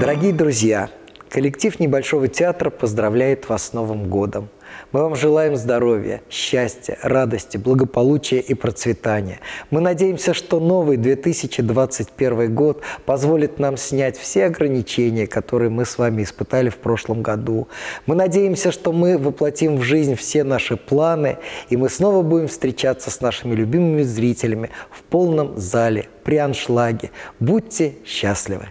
Дорогие друзья, коллектив Небольшого театра поздравляет вас с Новым годом. Мы вам желаем здоровья, счастья, радости, благополучия и процветания. Мы надеемся, что новый 2021 год позволит нам снять все ограничения, которые мы с вами испытали в прошлом году. Мы надеемся, что мы воплотим в жизнь все наши планы, и мы снова будем встречаться с нашими любимыми зрителями в полном зале, при аншлаге. Будьте счастливы!